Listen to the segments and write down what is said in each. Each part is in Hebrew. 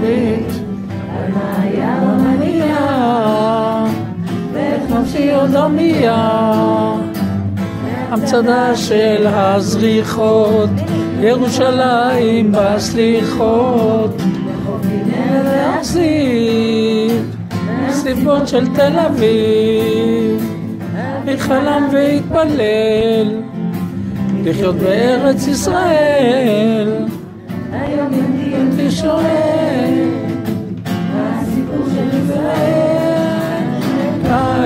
בית, המנייה, ואת נפשי עוד הומייה. המצדה של הזריחות, ירושלים בסליחות. סיבות של תל אביב, מי חלם והתפלל לחיות בארץ ישראל. היום יהודי שואל,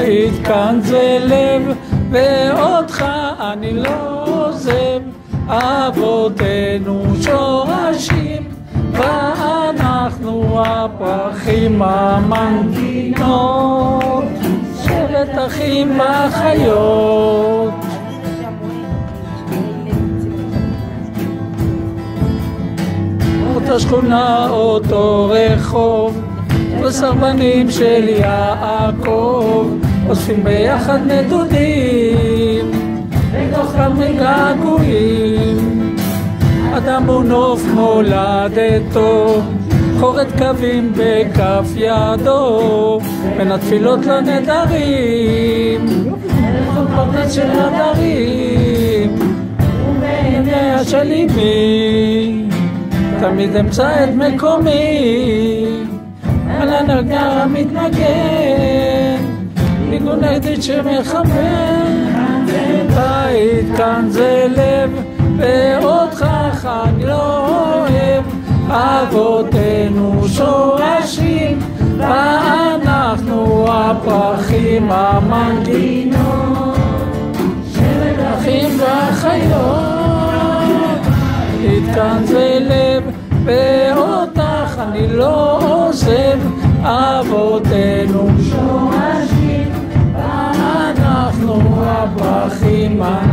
בית כאן זה לב, ואותך אני לא עוזב. אבותינו שורשים, ואנחנו הפרחים המנגינות, שבט אחים ואחיות. אותה שכונה, אותו רחוב, וסרבנים של יעקב, אוספים ביחד נדודים, בתוך כרמי געגועים. אדם הוא נוף מולדתו, חורת קווים בכף ידו, בין התפילות לנדרים, רחוב פרדס של נדרים, ובעיניה של אמי. תמיד אמצא את מקומי, על הנגר מתנגן, עדית שמכוון, בית כאן זה לב, ואותך אני לא אוהב, אבותינו שורשים, ואנחנו הפרחים המנגינות, שבט אחים. בית כאן זה לב, ואותך אני לא עוזב, אבותינו שורשים, ואנחנו הפרחים